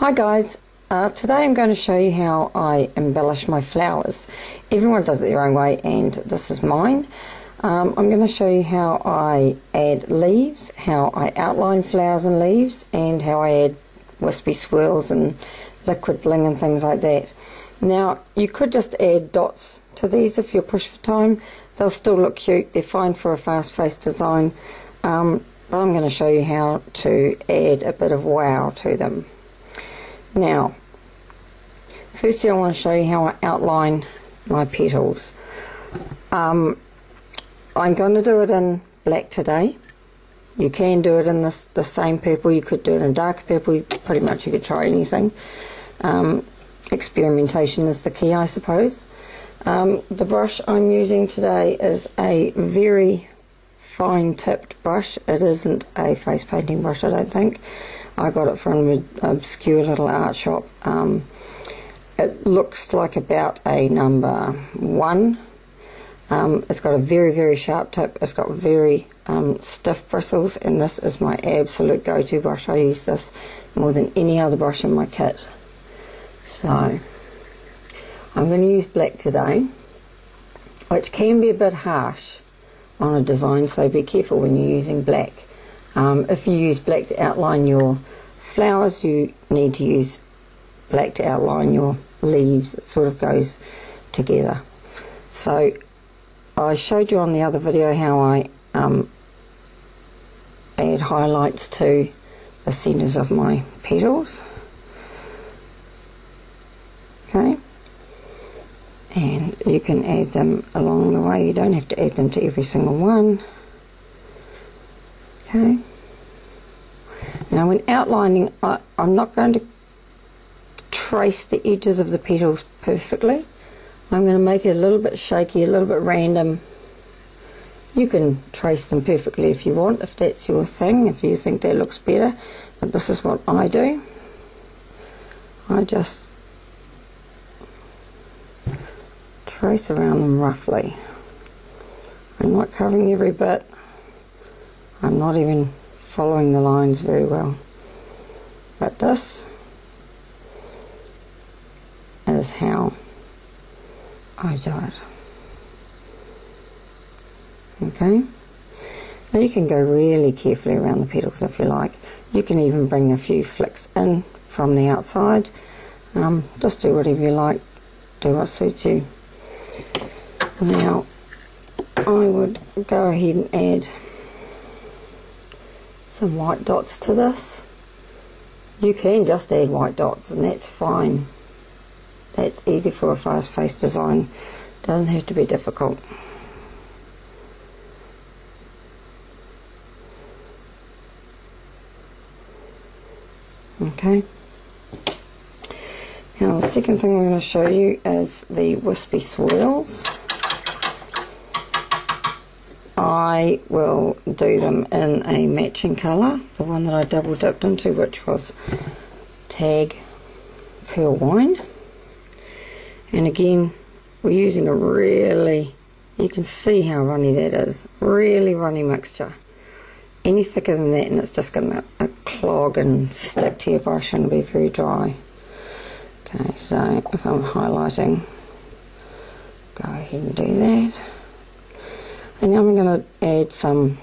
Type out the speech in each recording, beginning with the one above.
Hi guys, uh, today I'm going to show you how I embellish my flowers. Everyone does it their own way and this is mine. Um, I'm going to show you how I add leaves, how I outline flowers and leaves and how I add wispy swirls and liquid bling and things like that. Now you could just add dots to these if you're pushed for time. They'll still look cute, they're fine for a fast face design. Um, but I'm going to show you how to add a bit of wow to them. Now, firstly I want to show you how I outline my petals. Um, I'm going to do it in black today. You can do it in this, the same purple, you could do it in dark purple, pretty much you could try anything. Um, experimentation is the key I suppose. Um, the brush I'm using today is a very fine tipped brush. It isn't a face painting brush I don't think. I got it from an obscure little art shop. Um, it looks like about a number one. Um, it's got a very, very sharp tip. It's got very um, stiff bristles, and this is my absolute go to brush. I use this more than any other brush in my kit. So, I'm going to use black today, which can be a bit harsh on a design, so be careful when you're using black. Um, if you use black to outline your flowers, you need to use black to outline your leaves. It sort of goes together. So I showed you on the other video how I um, add highlights to the centres of my petals. Okay. You can add them along the way. You don't have to add them to every single one. Okay. Now when outlining, I, I'm not going to trace the edges of the petals perfectly. I'm going to make it a little bit shaky, a little bit random. You can trace them perfectly if you want, if that's your thing, if you think that looks better. But this is what I do. I just trace around them roughly. I'm not covering every bit. I'm not even following the lines very well. But this is how I do it. Okay? Now you can go really carefully around the petals if you like. You can even bring a few flicks in from the outside. Um, just do whatever you like. Do what suits you. Now, I would go ahead and add some white dots to this. You can just add white dots and that's fine. That's easy for a fast face design. Doesn't have to be difficult. Okay. Now the second thing I'm going to show you is the wispy swirls. I will do them in a matching colour, the one that I double dipped into which was Tag Pearl Wine. And again, we're using a really, you can see how runny that is, really runny mixture. Any thicker than that and it's just going to clog and stick to your brush and be very dry. Okay, so if I'm highlighting, go ahead and do that. And now I'm going to add some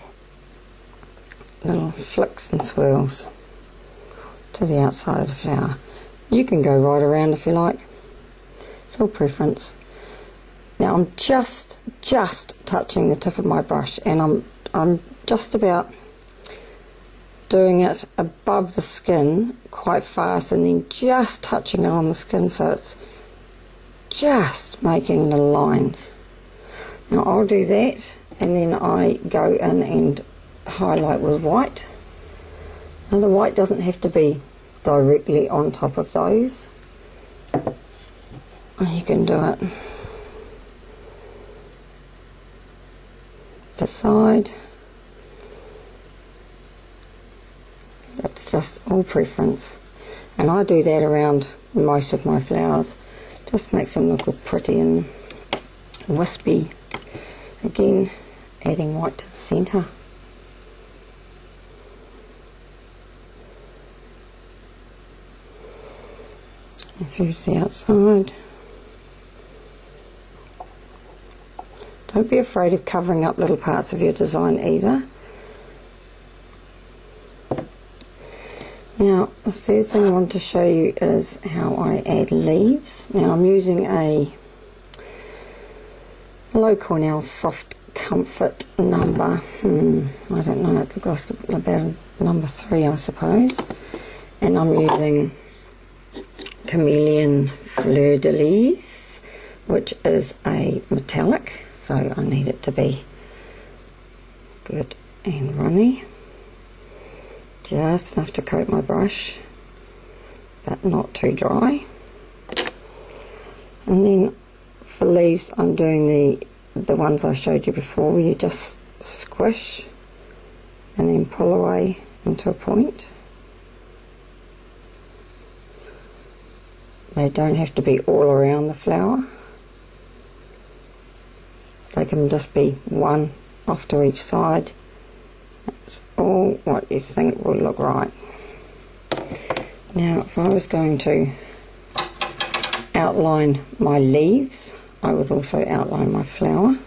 little flicks and swirls to the outside of the flower. You can go right around if you like. It's all preference. Now I'm just just touching the tip of my brush and I'm I'm just about doing it above the skin quite fast and then just touching it on the skin so it's just making the lines. Now I'll do that and then I go in and highlight with white. And the white doesn't have to be directly on top of those. Oh, you can do it. The side. That's just all preference. And I do that around most of my flowers. Just makes them look pretty and wispy. Again adding white to the centre. A few to the outside. Don't be afraid of covering up little parts of your design either. Now, the third thing I want to show you is how I add leaves. Now, I'm using a Loew-Cornell Soft Comfort number, hmm, I don't know, it's about number three, I suppose. And I'm using Chameleon Fleur de Lis, which is a metallic, so I need it to be good and runny. Just enough to coat my brush but not too dry. And then for leaves I'm doing the the ones I showed you before you just squish and then pull away into a point. They don't have to be all around the flower. They can just be one off to each side. That's all what you think will look right. Now if I was going to outline my leaves, I would also outline my flower.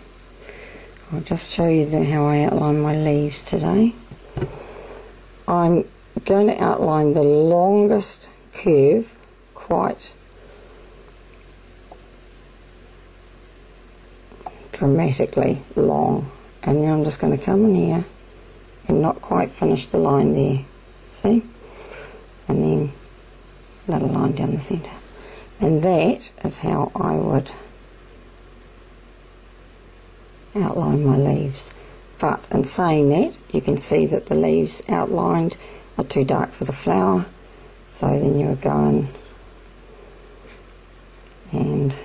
I'll just show you how I outline my leaves today. I'm going to outline the longest curve quite dramatically long and then I'm just going to come in here and not quite finish the line there see and then little line down the centre and that is how I would outline my leaves. But in saying that you can see that the leaves outlined are too dark for the flower. So then you're going and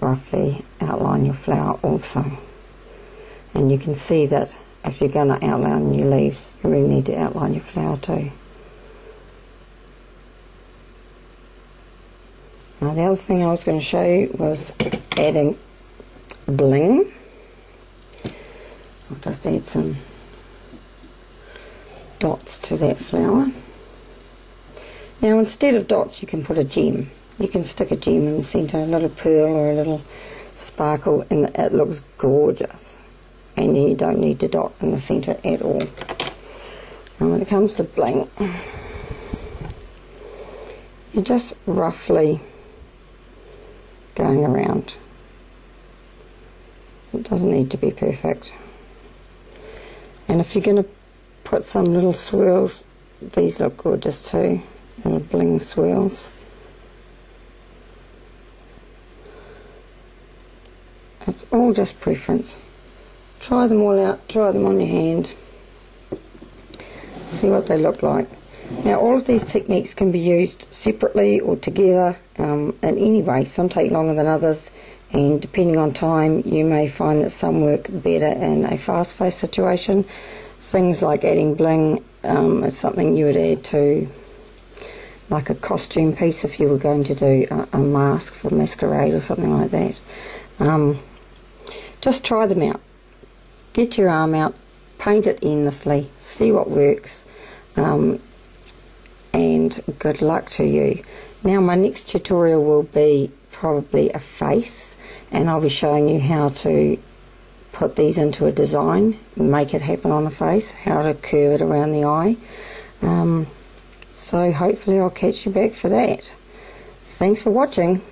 roughly outline your flower also. And you can see that if you're going to outline your leaves, you really need to outline your flower too. Now the other thing I was going to show you was adding bling. I'll just add some dots to that flower. Now instead of dots you can put a gem. You can stick a gem in the centre, a little pearl or a little sparkle and it looks gorgeous and you don't need to dot in the centre at all. And when it comes to bling, you're just roughly going around. It doesn't need to be perfect. And if you're going to put some little swirls, these look gorgeous too, little bling swirls. It's all just preference. Try them all out, try them on your hand, see what they look like. Now all of these techniques can be used separately or together um, in any way. Some take longer than others and depending on time you may find that some work better in a fast-paced situation. Things like adding bling um, is something you would add to like a costume piece if you were going to do a, a mask for masquerade or something like that. Um, just try them out. Get your arm out, paint it endlessly, see what works, um, and good luck to you. Now my next tutorial will be probably a face, and I'll be showing you how to put these into a design, make it happen on the face, how to curve it around the eye. Um, so hopefully I'll catch you back for that. Thanks for watching.